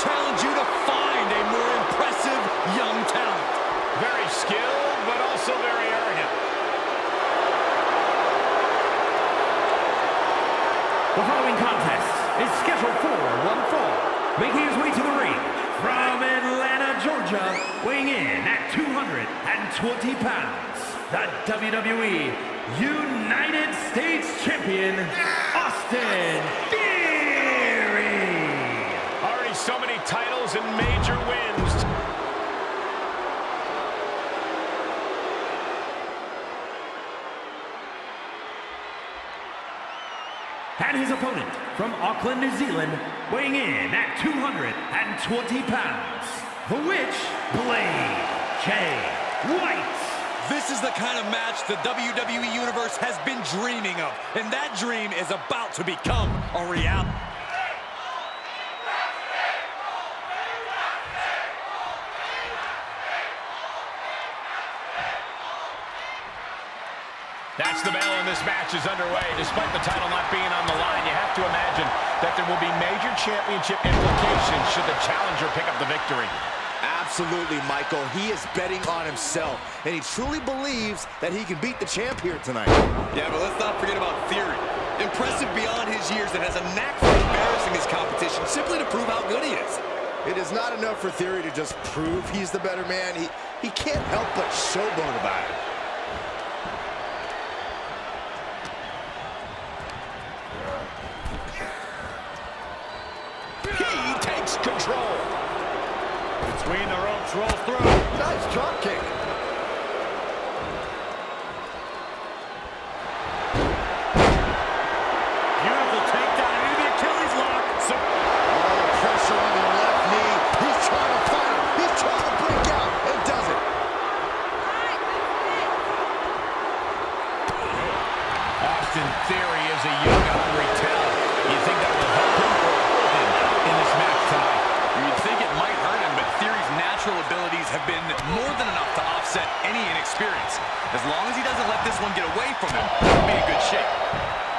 challenge you to find a more impressive young talent. Very skilled, but also very arrogant. The following contest is scheduled for one fall, making his way to the ring from Atlanta, Georgia, weighing in at 220 pounds, the WWE United States Champion, Austin titles and major wins. And his opponent from Auckland, New Zealand, weighing in at 220 pounds, the Witch Blade, Jay White. This is the kind of match the WWE Universe has been dreaming of, and that dream is about to become a reality. That's the bell and this match is underway. Despite the title not being on the line, you have to imagine that there will be major championship implications should the challenger pick up the victory. Absolutely, Michael. He is betting on himself, and he truly believes that he can beat the champ here tonight. Yeah, but let's not forget about Theory. Impressive beyond his years and has a knack for embarrassing his competition simply to prove how good he is. It is not enough for Theory to just prove he's the better man. He, he can't help but showboat about it. He takes control. Between the ropes, rolls through. Nice drop kick. Long as he doesn't let this one get away from him, he'll be in good shape.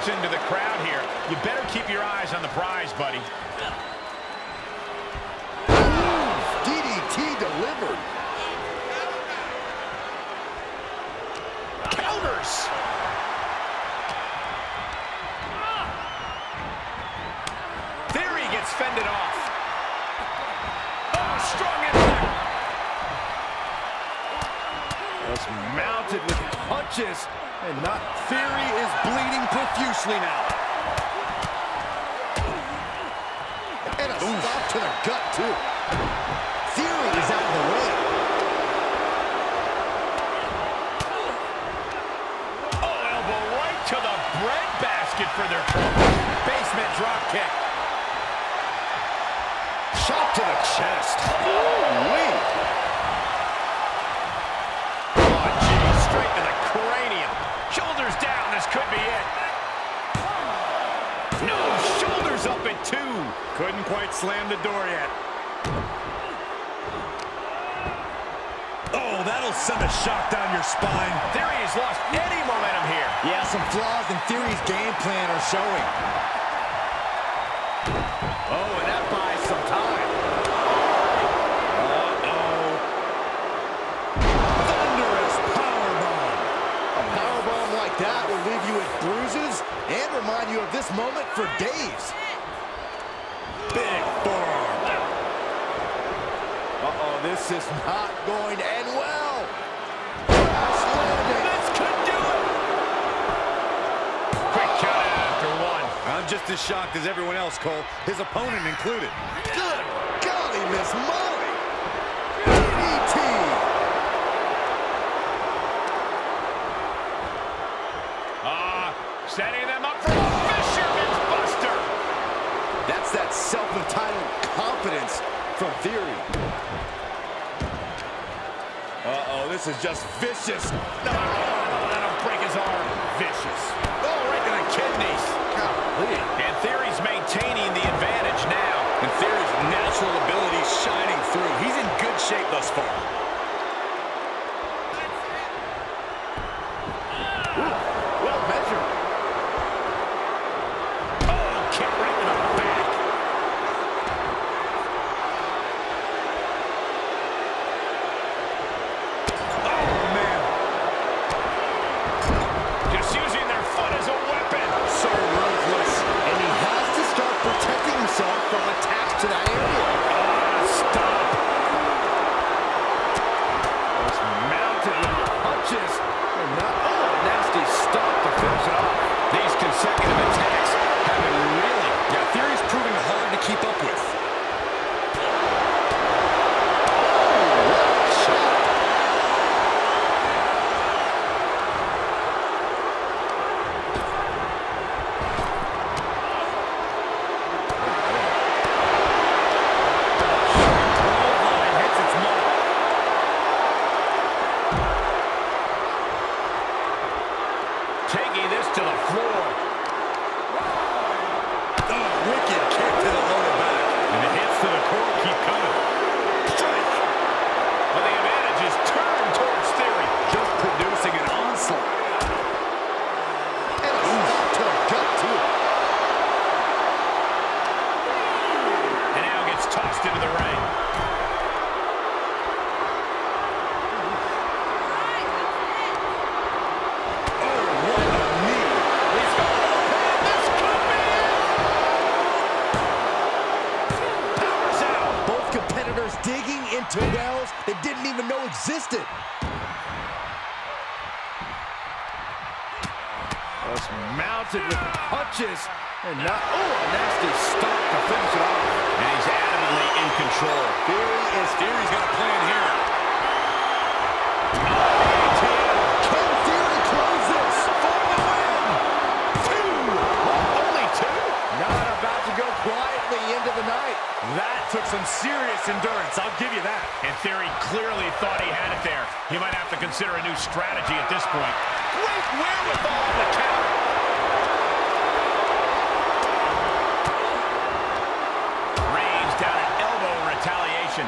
Attention to the crowd here. You better keep your eyes on the prize, buddy. DDT delivered. Counters. Theory gets fended off. Oh, strong impact. Just mounted with punches. And not Theory is bleeding profusely now. And a stop to the gut, too. Theory is out of the way. Oh, elbow right to the breadbasket for their. Basement drop kick. Shot to the chest. Ooh-wee. Oh, this could be it. No, shoulders up at two. Couldn't quite slam the door yet. Oh, that'll send a shock down your spine. Theory has lost any momentum here. Yeah, some flaws in Theory's game plan are showing. You of this moment for days. Big forearm. Uh-oh, this is not going to end well. Crash landing. This could do it. Quick count after one. I'm just as shocked as everyone else, Cole, his opponent included. Good golly, Miss Molly. DDT. Ah, setting them up for a Fisherman's Buster. That's that self-entitled confidence from Theory. Uh-oh, this is just vicious. No, that'll break his arm. Vicious. Oh, right to the kidneys. Golly. And Theory's maintaining the advantage now. And Theory's natural ability shining through. He's in good shape thus far. This to the floor. Oh, wicked kick to the lower back. And the hits to the core keep coming. Existed. Just mounted with punches. And not, oh, a nasty stop to finish it off. And he's adamantly in control. Theory is Theory's got a plan here. Some serious endurance, I'll give you that. And Theory clearly thought he had it there. He might have to consider a new strategy at this point. Great wherewithal on the counter. Reigns down an elbow retaliation.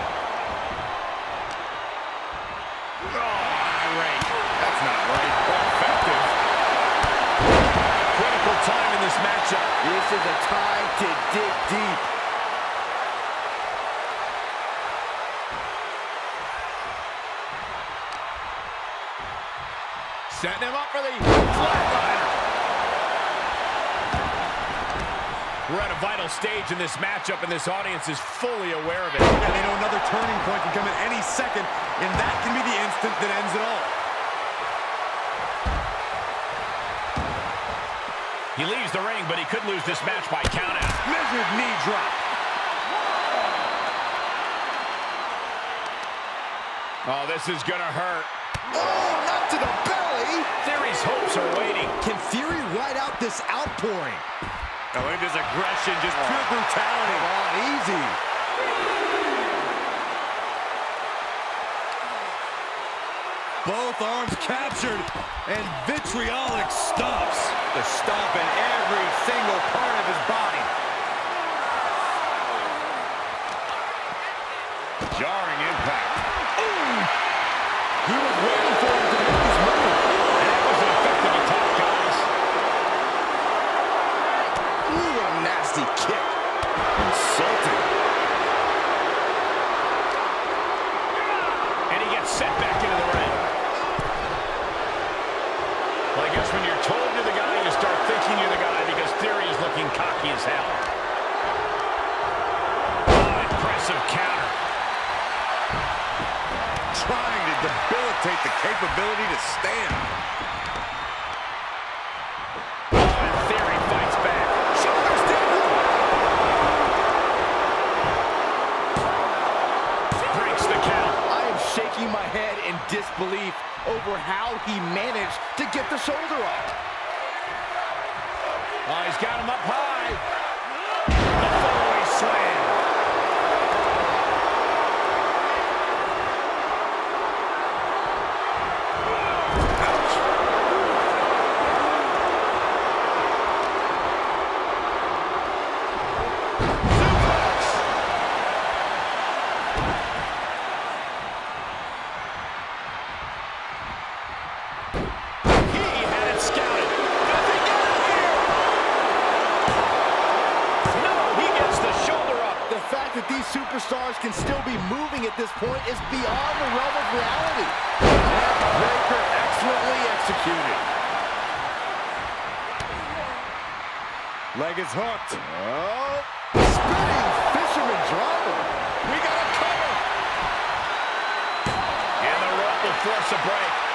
Oh, irate. That's not right. Or effective. Critical time in this matchup. This is a time to dig deep. Setting him up for the flatliner. We're at a vital stage in this matchup, and this audience is fully aware of it. Yeah, they know another turning point can come at any second, and that can be the instant that ends it all. He leaves the ring, but he could lose this match by countout. Measured knee drop. Oh, this is gonna hurt. Oh, not to the belly. Theory's hopes are waiting. Can Theory ride out this outpouring? Oh, look at this aggression, just pure brutality. Come on, easy. Both arms captured, and vitriolic stomps. The stomp in every single part of his body. Nasty kick. Insulting. And he gets set back into the ring. Well, I guess when you're told you're the guy, you start thinking you're the guy because Theory is looking cocky as hell. Oh, impressive counter. Trying to debilitate the capability to stand. Over how he managed to get the shoulder off. Oh, he's got him up high. The four-way slam. fact that these superstars can still be moving at this point is beyond the realm of reality. Breaker excellently executed. Leg is hooked. Oh, spinning fisherman drama. We got a cover. And the rope will force a break.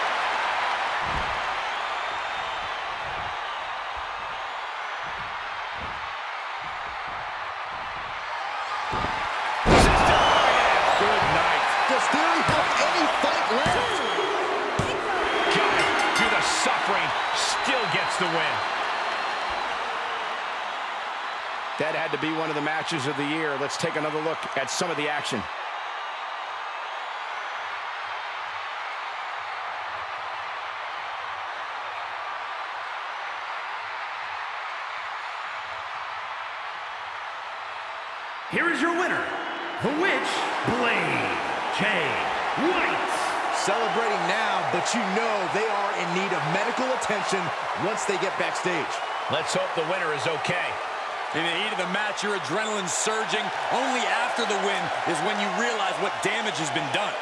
That had to be one of the matches of the year. Let's take another look at some of the action. Here is your winner, the Switchblade, Jay White. Celebrating now, but you know they are in need of medical attention once they get backstage. Let's hope the winner is okay. In the heat of the match, your adrenaline's surging. Only after the win is when you realize what damage has been done.